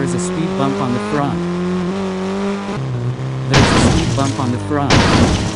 there is a speed bump on the front. There's a speed bump on the front.